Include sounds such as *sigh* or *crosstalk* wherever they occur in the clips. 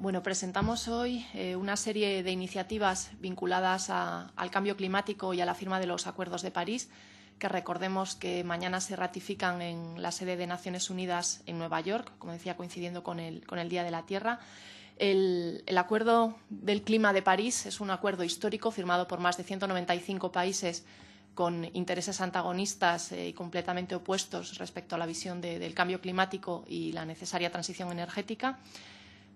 Bueno, presentamos hoy eh, una serie de iniciativas vinculadas al cambio climático y a la firma de los acuerdos de París, que recordemos que mañana se ratifican en la sede de Naciones Unidas en Nueva York, como decía, coincidiendo con el, Día de la Tierra. El, Acuerdo del Clima de París es un acuerdo histórico firmado por más de 195 países con intereses antagonistas eh, y completamente opuestos respecto a la visión de, del cambio climático y la necesaria transición energética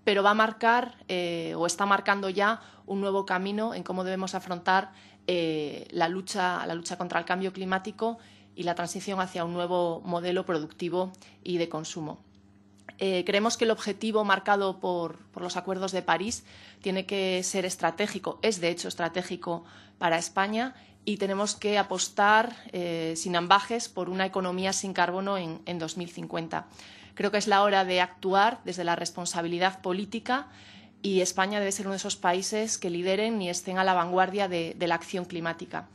pero va a marcar eh, o está marcando ya un nuevo camino en cómo debemos afrontar eh, la, lucha, la lucha contra el cambio climático y la transición hacia un nuevo modelo productivo y de consumo. Eh, creemos que el objetivo marcado por, por, los acuerdos de París tiene que ser estratégico, es de hecho estratégico para España y tenemos que apostar sin ambajes por una economía sin carbono en, en 2050. Creo que es la hora de actuar desde la responsabilidad política y España debe ser uno de esos países que lideren y estén a la vanguardia de, la acción climática.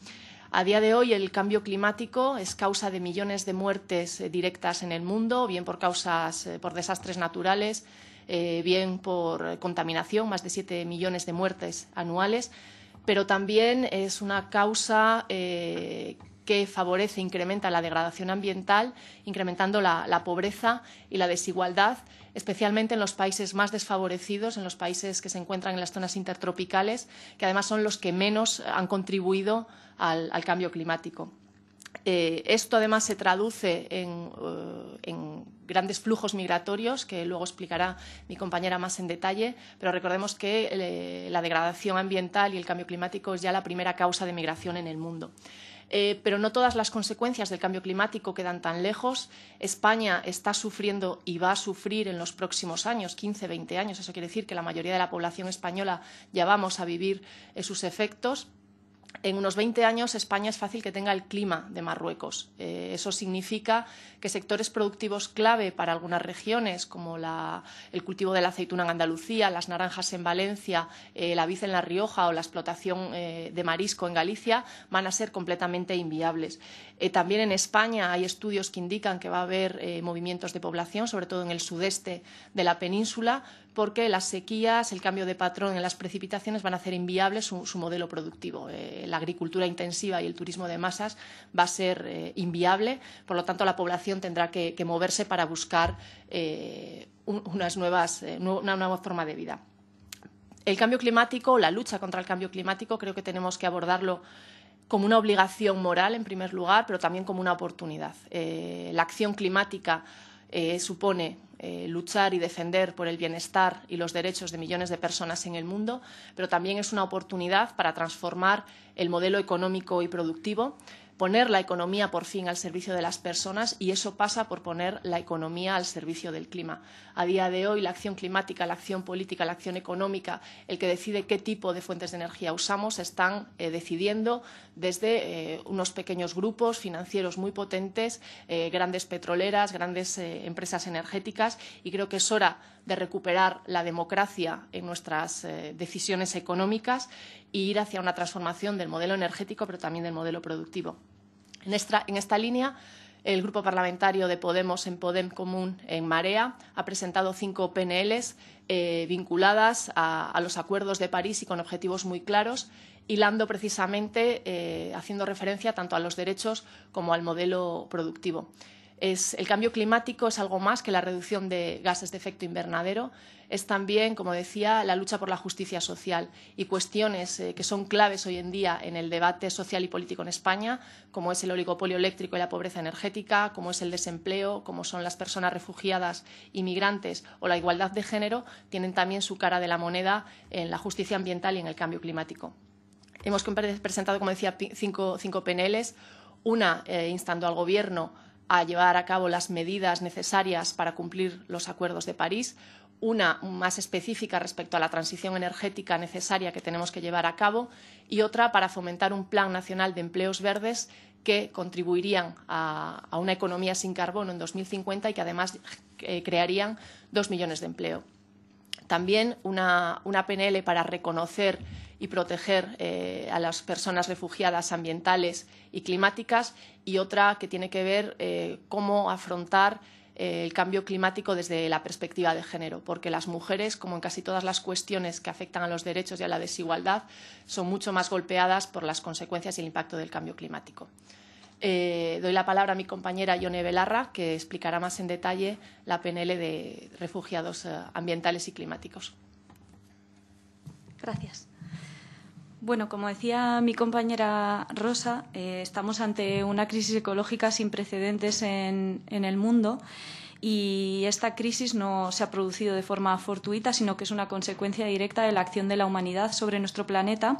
A día de hoy, el cambio climático es causa de millones de muertes eh, directas en el mundo, bien por causas, eh, por desastres naturales, eh, bien por contaminación, más de siete millones de muertes anuales, pero también es una causa que favorece, incrementa la degradación ambiental, incrementando la, la, pobreza y la desigualdad, especialmente en los países más desfavorecidos, en los países que se encuentran en las zonas intertropicales, que además son los que menos han contribuido al, cambio climático. Eh, esto además se traduce en, uh, en, grandes flujos migratorios, que luego explicará mi compañera más en detalle, pero recordemos que eh, la degradación ambiental y el cambio climático es ya la primera causa de migración en el mundo. Eh, pero no todas las consecuencias del cambio climático quedan tan lejos. España está sufriendo y va a sufrir en los próximos años, 15, 20 años. Eso quiere decir que la mayoría de la población española ya vamos a vivir eh, sus efectos en unos 20 años España es fácil que tenga el clima de Marruecos. Eh, eso significa que sectores productivos clave para algunas regiones, como el cultivo de la aceituna en Andalucía, las naranjas en Valencia, eh, la vid en La Rioja o la explotación eh, de marisco en Galicia, van a ser completamente inviables. También en España hay estudios que indican que va a haber movimientos de población, sobre todo en el sudeste de la península, porque las sequías, el cambio de patrón en las precipitaciones van a hacer inviable su, modelo productivo. Eh, la agricultura intensiva y el turismo de masas va a ser eh, inviable, por lo tanto la población tendrá que, moverse para buscar eh, un, unas nuevas, eh, una nueva forma de vida. El cambio climático, la lucha contra el cambio climático, creo que tenemos que abordarlo como una obligación moral, en primer lugar, pero también como una oportunidad. La acción climática eh, supone eh, luchar y defender por el bienestar y los derechos de millones de personas en el mundo, pero también es una oportunidad para transformar el modelo económico y productivo poner la economía por fin al servicio de las personas y eso pasa por poner la economía al servicio del clima. A día de hoy, la acción climática, la acción política, la acción económica, el que decide qué tipo de fuentes de energía usamos, están eh, decidiendo desde eh, unos pequeños grupos financieros muy potentes, eh, grandes petroleras, grandes empresas energéticas y creo que es hora de recuperar la democracia en nuestras eh, decisiones económicas e ir hacia una transformación del modelo energético, pero también del modelo productivo. En esta, en esta línea, el Grupo Parlamentario de Podemos en Podem Común en Marea ha presentado cinco PNLs eh, vinculadas a, los acuerdos de París y con objetivos muy claros, hilando precisamente, eh, haciendo referencia tanto a los derechos como al modelo productivo. El cambio climático es algo más que la reducción de gases de efecto invernadero, es también, como decía, la lucha por la justicia social y cuestiones eh, que son claves hoy en día en el debate social y político en España, como es el oligopolio eléctrico y la pobreza energética, como es el desempleo, como son las personas refugiadas, inmigrantes o la igualdad de género, tienen también su cara de la moneda en la justicia ambiental y en el cambio climático. Hemos presentado, como decía, cinco, cinco PNLs, una eh, instando al Gobierno a llevar a cabo las medidas necesarias para cumplir los acuerdos de París, una más específica respecto a la transición energética necesaria que tenemos que llevar a cabo y otra para fomentar un plan nacional de empleos verdes que contribuirían a, una economía sin carbono en 2050 y que además eh, crearían dos millones de empleo. También una, una PNL para reconocer y proteger eh, a las personas refugiadas ambientales y climáticas y otra que tiene que ver eh, cómo afrontar eh, el cambio climático desde la perspectiva de género, porque las mujeres, como en casi todas las cuestiones que afectan a los derechos y a la desigualdad, son mucho más golpeadas por las consecuencias y el impacto del cambio climático. Eh, doy la palabra a mi compañera Yone Belarra, que explicará más en detalle la PNL de refugiados ambientales y climáticos. Gracias. Bueno, como decía mi compañera Rosa, eh, estamos ante una crisis ecológica sin precedentes en, el mundo y esta crisis no se ha producido de forma fortuita, sino que es una consecuencia directa de la acción de la humanidad sobre nuestro planeta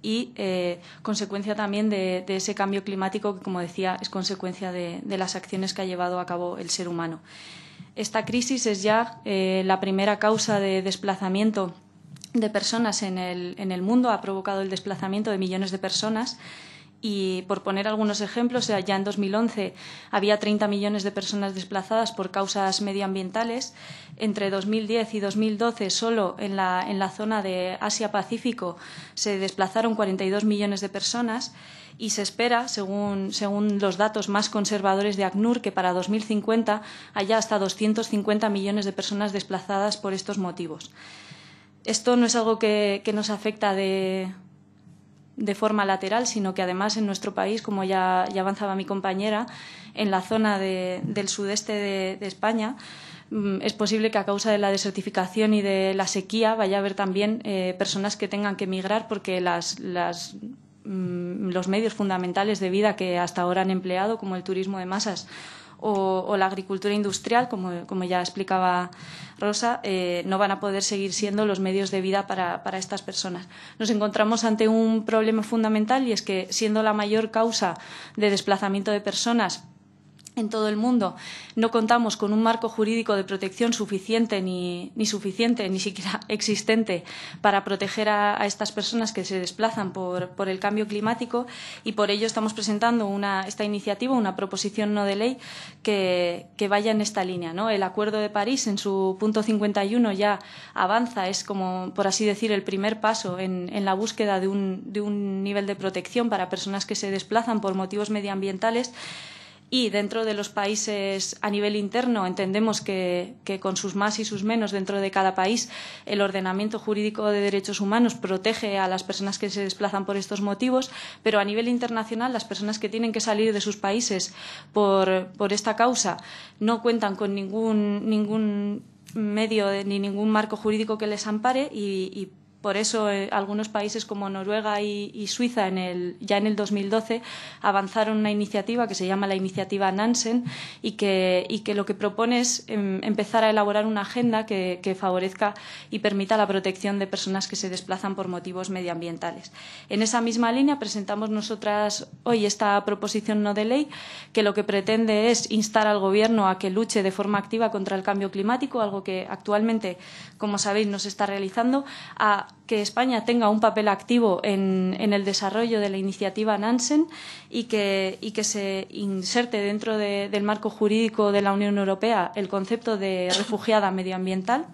y eh, consecuencia también de, ese cambio climático que, como decía, es consecuencia de, de, las acciones que ha llevado a cabo el ser humano. Esta crisis es ya eh, la primera causa de desplazamiento de personas en el, en el mundo, ha provocado el desplazamiento de millones de personas y por poner algunos ejemplos, ya en 2011 había 30 millones de personas desplazadas por causas medioambientales. Entre 2010 y 2012, solo en la, en la zona de Asia-Pacífico se desplazaron 42 millones de personas y se espera, según, según los datos más conservadores de ACNUR, que para 2050 haya hasta 250 millones de personas desplazadas por estos motivos. Esto no es algo que, nos afecta de, de forma lateral, sino que además en nuestro país, como ya, avanzaba mi compañera, en la zona de, del sudeste de, de España, mm, es posible que a causa de la desertificación y de la sequía vaya a haber también eh, personas que tengan que emigrar porque las, las, mm, los medios fundamentales de vida que hasta ahora han empleado, como el turismo de masas o, la agricultura industrial, como, como ya explicaba Rosa, eh, no van a poder seguir siendo los medios de vida para, para estas personas. Nos encontramos ante un problema fundamental y es que, siendo la mayor causa de desplazamiento de personas en todo el mundo no contamos con un marco jurídico de protección suficiente ni, ni suficiente, ni siquiera *laughs* existente para proteger a, estas personas que se desplazan por, por, el cambio climático y por ello estamos presentando una, esta iniciativa, una proposición no de ley que, que vaya en esta línea. ¿no? El Acuerdo de París en su punto 51 ya avanza, es como, por así decir, el primer paso en, en la búsqueda de un, de un nivel de protección para personas que se desplazan por motivos medioambientales y dentro de los países a nivel interno entendemos que, con sus más y sus menos dentro de cada país el ordenamiento jurídico de derechos humanos protege a las personas que se desplazan por estos motivos, pero a nivel internacional las personas que tienen que salir de sus países por, por esta causa no cuentan con ningún, ningún medio ni ningún marco jurídico que les ampare y Por eso, eh, algunos países como Noruega y, Suiza, en el, ya en el 2012, avanzaron una iniciativa que se llama la iniciativa Nansen y que, y que lo que propone es em, empezar a elaborar una agenda que, que favorezca y permita la protección de personas que se desplazan por motivos medioambientales. En esa misma línea presentamos nosotras hoy esta proposición no de ley que lo que pretende es instar al Gobierno a que luche de forma activa contra el cambio climático, algo que actualmente, como sabéis, no se está realizando, a que España tenga un papel activo en, el desarrollo de la iniciativa Nansen y que, se inserte dentro de, del marco jurídico de la Unión Europea el concepto de refugiada medioambiental.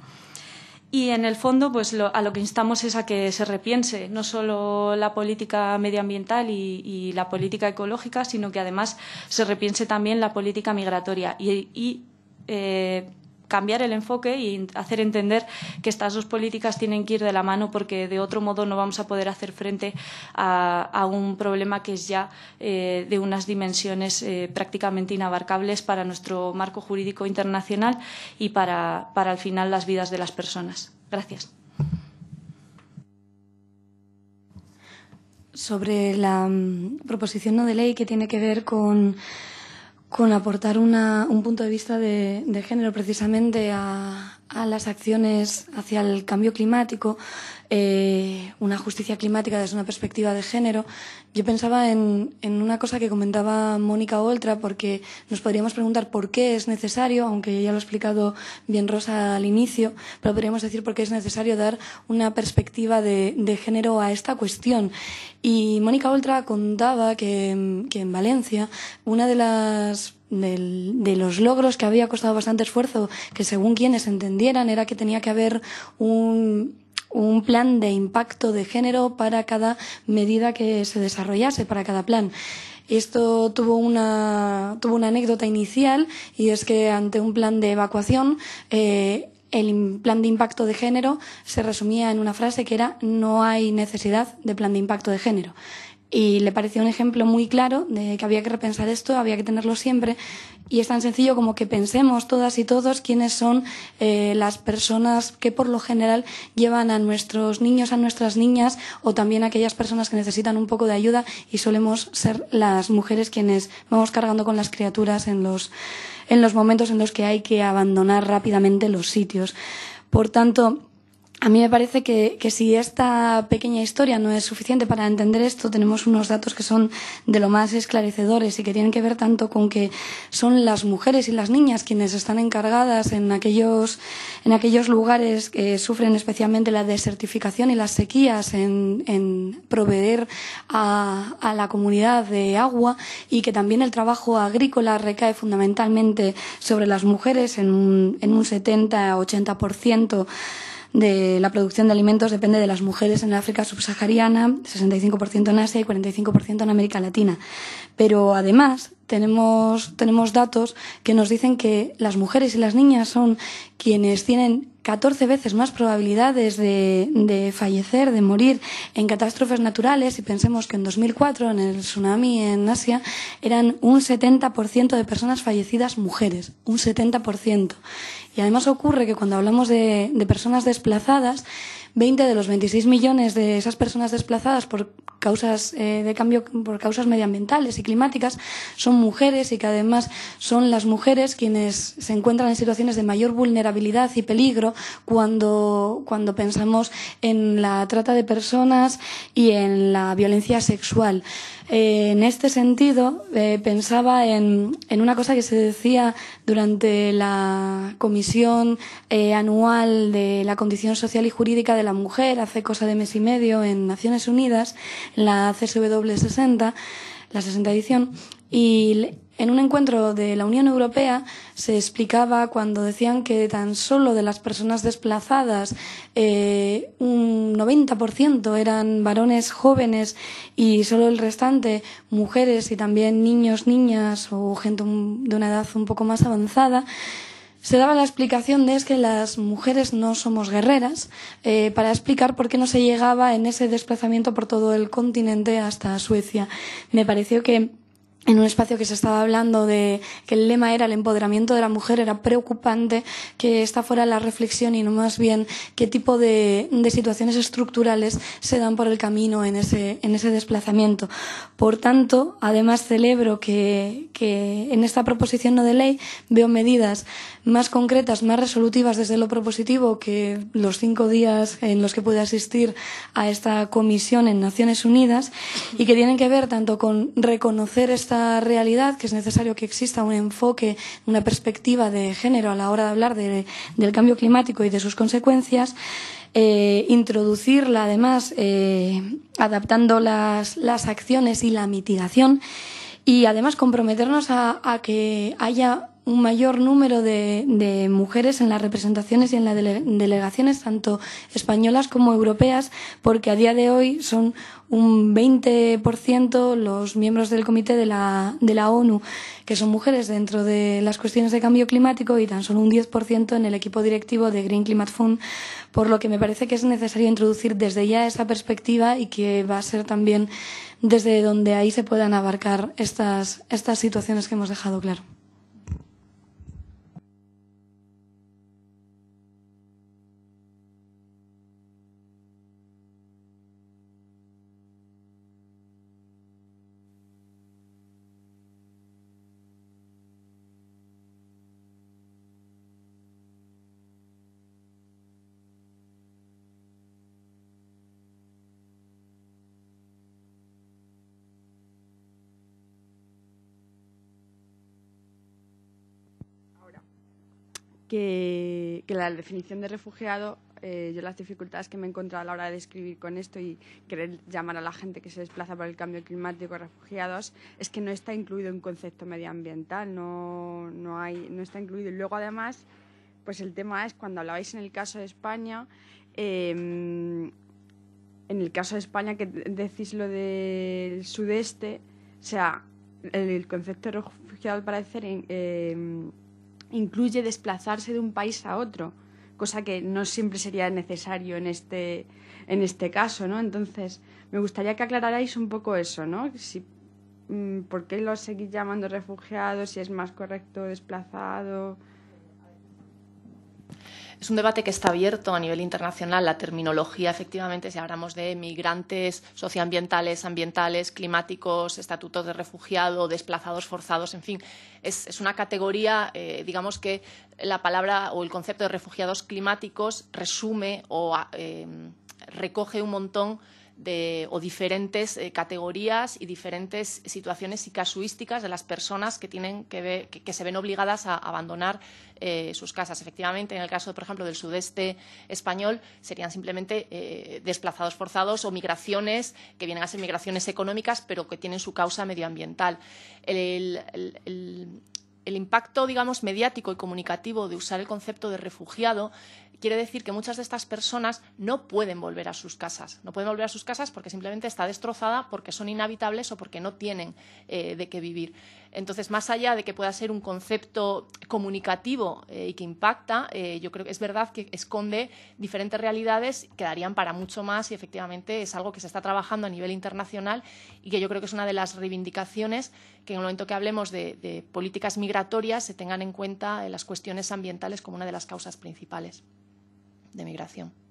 Y en el fondo, pues a lo que instamos es a que se repiense no solo la política medioambiental y, la política ecológica, sino que además se repiense también la política migratoria eh, cambiar el enfoque y hacer entender que estas dos políticas tienen que ir de la mano porque de otro modo no vamos a poder hacer frente a, un problema que es ya eh, de unas dimensiones eh, prácticamente inabarcables para nuestro marco jurídico internacional y para, para al final las vidas de las personas. Gracias. Sobre la um, proposición no de ley que tiene que ver con con aportar una, un punto de vista de, de género precisamente a, a las acciones hacia el cambio climático, eh, una justicia climática desde una perspectiva de género, yo pensaba en, en una cosa que comentaba Mónica Oltra, porque nos podríamos preguntar por qué es necesario, aunque ya lo ha explicado bien Rosa al inicio, pero podríamos decir por qué es necesario dar una perspectiva de, de género a esta cuestión. Y Mónica Oltra contaba que, que en Valencia una de las del, de los logros que había costado bastante esfuerzo, que según quienes entendieran era que tenía que haber un un plan de impacto de género para cada medida que se desarrollase, para cada plan. Esto tuvo una, tuvo una anécdota inicial y es que ante un plan de evacuación eh, el plan de impacto de género se resumía en una frase que era no hay necesidad de plan de impacto de género. Y le pareció un ejemplo muy claro de que había que repensar esto, había que tenerlo siempre. Y es tan sencillo como que pensemos todas y todos quiénes son eh, las personas que por lo general llevan a nuestros niños, a nuestras niñas o también a aquellas personas que necesitan un poco de ayuda y solemos ser las mujeres quienes vamos cargando con las criaturas en los, en los momentos en los que hay que abandonar rápidamente los sitios. Por tanto, a mí me parece que, que, si esta pequeña historia no es suficiente para entender esto, tenemos unos datos que son de lo más esclarecedores y que tienen que ver tanto con que son las mujeres y las niñas quienes están encargadas en aquellos, en aquellos lugares que sufren especialmente la desertificación y las sequías en, en proveer a, a la comunidad de agua y que también el trabajo agrícola recae fundamentalmente sobre las mujeres en un, en un 70-80% de la producción de alimentos depende de las mujeres en África subsahariana, 65% en Asia y 45% en América Latina. Pero además tenemos, tenemos datos que nos dicen que las mujeres y las niñas son quienes tienen 14 veces más probabilidades de, de, fallecer, de morir en catástrofes naturales. Y pensemos que en 2004, en el tsunami en Asia, eran un 70% de personas fallecidas mujeres. Un 70%. Y además ocurre que cuando hablamos de, de personas desplazadas, 20 de los 26 millones de esas personas desplazadas por causas eh, de cambio, por causas medioambientales y climáticas, son mujeres y que además son las mujeres quienes se encuentran en situaciones de mayor vulnerabilidad y peligro cuando, cuando pensamos en la trata de personas y en la violencia sexual. Eh, en este sentido, eh, pensaba en, en, una cosa que se decía durante la comisión eh, anual de la condición social y jurídica de la mujer hace cosa de mes y medio en Naciones Unidas, la CSW 60, la 60 edición, y en un encuentro de la Unión Europea se explicaba cuando decían que tan solo de las personas desplazadas eh, un 90% eran varones jóvenes y solo el restante mujeres y también niños, niñas o gente de una edad un poco más avanzada se daba la explicación de es que las mujeres no somos guerreras eh, para explicar por qué no se llegaba en ese desplazamiento por todo el continente hasta Suecia. Me pareció que en un espacio que se estaba hablando de que el lema era el empoderamiento de la mujer, era preocupante que esta fuera la reflexión y no más bien qué tipo de, situaciones estructurales se dan por el camino en ese, en ese desplazamiento. Por tanto, además celebro que, que en esta proposición no de ley veo medidas más concretas, más resolutivas desde lo propositivo que los cinco días en los que pude asistir a esta comisión en Naciones Unidas y que tienen que ver tanto con reconocer esta realidad, que es necesario que exista un enfoque, una perspectiva de género a la hora de hablar de, del cambio climático y de sus consecuencias, eh, introducirla además eh, adaptando las, las acciones y la mitigación y además comprometernos a, a que haya un mayor número de, de, mujeres en las representaciones y en las dele delegaciones, tanto españolas como europeas, porque a día de hoy son un 20% los miembros del comité de la, de la ONU que son mujeres dentro de las cuestiones de cambio climático y tan solo un 10% en el equipo directivo de Green Climate Fund, por lo que me parece que es necesario introducir desde ya esa perspectiva y que va a ser también desde donde ahí se puedan abarcar estas, estas situaciones que hemos dejado claro. Que, la definición de refugiado, eh, yo las dificultades que me he encontrado a la hora de escribir con esto y querer llamar a la gente que se desplaza por el cambio climático refugiados, es que no está incluido un concepto medioambiental, no, no, hay, no está incluido. Y luego, además, pues el tema es, cuando hablabais en el caso de España, eh, en el caso de España, que decís lo del sudeste, o sea, el, concepto de refugiado, al parecer, eh, incluye desplazarse de un país a otro, cosa que no siempre sería necesario en este, en este caso, ¿no? Entonces, me gustaría que aclararais un poco eso, ¿no? Si, mm, ¿Por qué lo seguís llamando refugiados? Si es más correcto desplazado es un debate que está abierto a nivel internacional. La terminología, efectivamente, si hablamos de migrantes socioambientales, ambientales, climáticos, estatutos de refugiado, desplazados forzados, en fin, es, una categoría, eh, digamos que la palabra o el concepto de refugiados climáticos resume o eh, recoge un montón de, o diferentes eh, categorías y diferentes situaciones y casuísticas de las personas que, tienen que, que, se ven obligadas a abandonar eh, sus casas. Efectivamente, en el caso, por ejemplo, del sudeste español, serían simplemente eh, desplazados forzados o migraciones que vienen a ser migraciones económicas, pero que tienen su causa medioambiental. el, el impacto, digamos, mediático y comunicativo de usar el concepto de refugiado quiere decir que muchas de estas personas no pueden volver a sus casas. No pueden volver a sus casas porque simplemente está destrozada, porque son inhabitables o porque no tienen eh, de qué vivir. Entonces, más allá de que pueda ser un concepto comunicativo eh, y que impacta, eh, yo creo que es verdad que esconde diferentes realidades que darían para mucho más y efectivamente es algo que se está trabajando a nivel internacional y que yo creo que es una de las reivindicaciones que en el momento que hablemos de, de políticas migratorias se tengan en cuenta las cuestiones ambientales como una de las causas principales de migración.